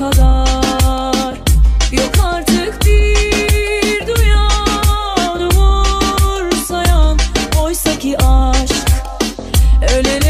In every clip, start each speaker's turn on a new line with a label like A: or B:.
A: kadar. Yok artık bir duyan umursayan Oysa ki aşk. Ölene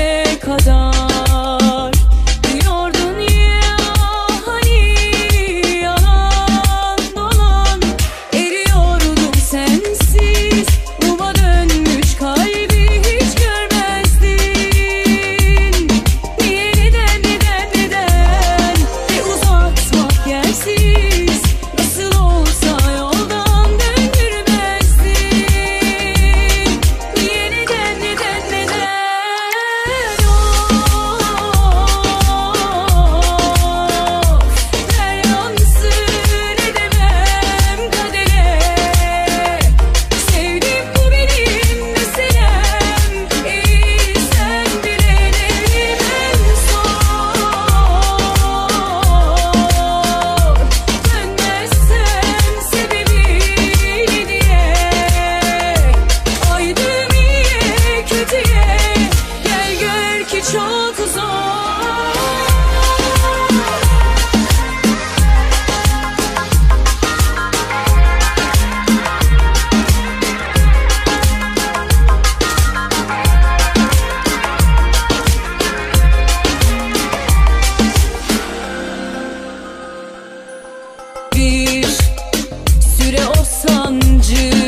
A: you.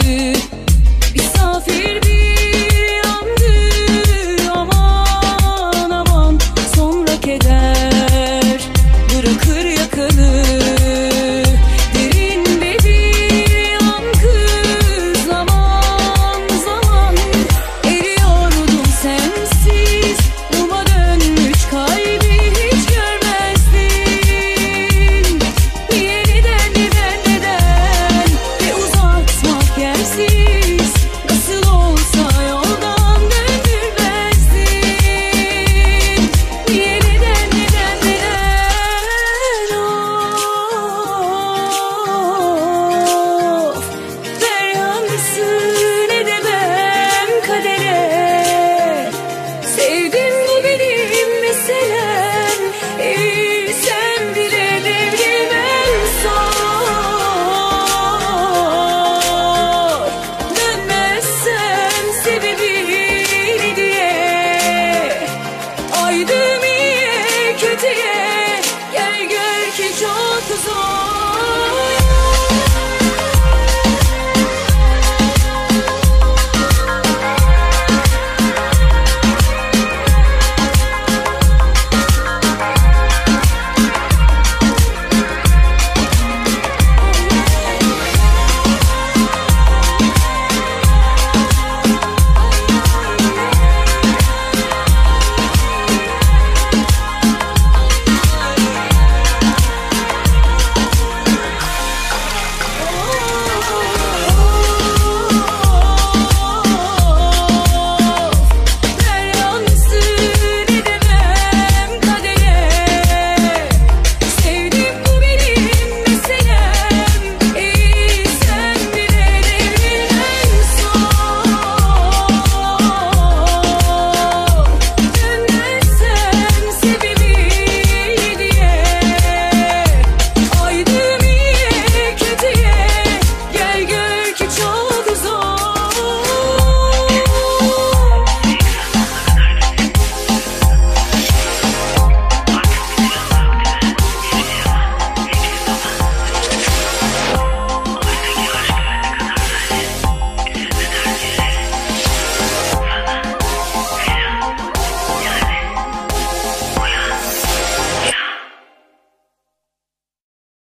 A: ぞ